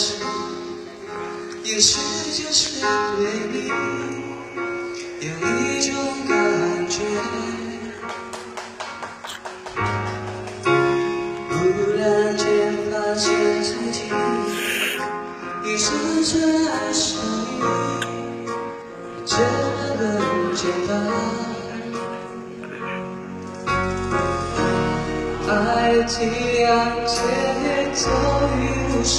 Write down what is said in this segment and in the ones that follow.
是，也许就是对你有一种感觉。忽然间发现自己已深深爱上你，真的很简单。爱的体谅节奏与无所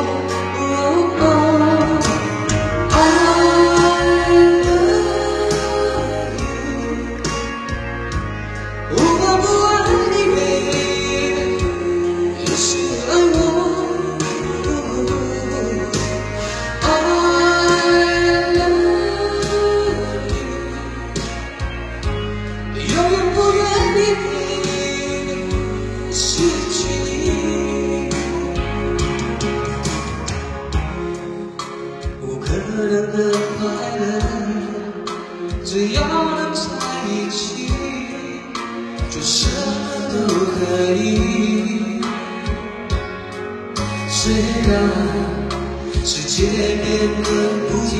失去你，不可能的快乐只要能在一起，就什么都可以。虽然世界变得不易，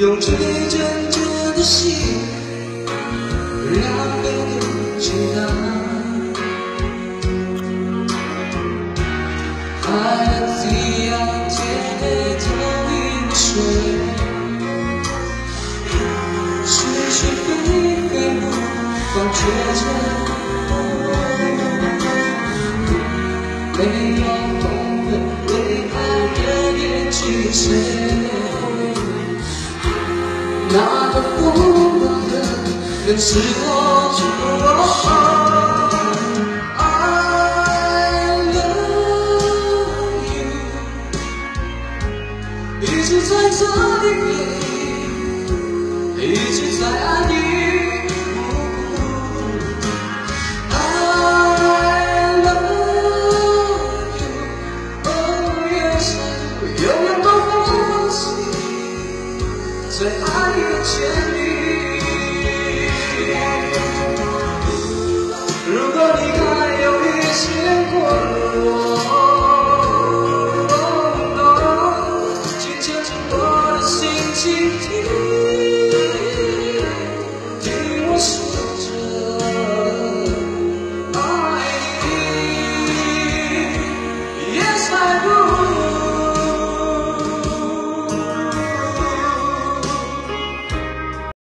用最真挚的心，爱的地样节奏与水，是是非非无法抉择。没有后悔，为爱日夜去追。那个疯狂的人是我。的一直在爱你 i love you 永远不放最爱你的权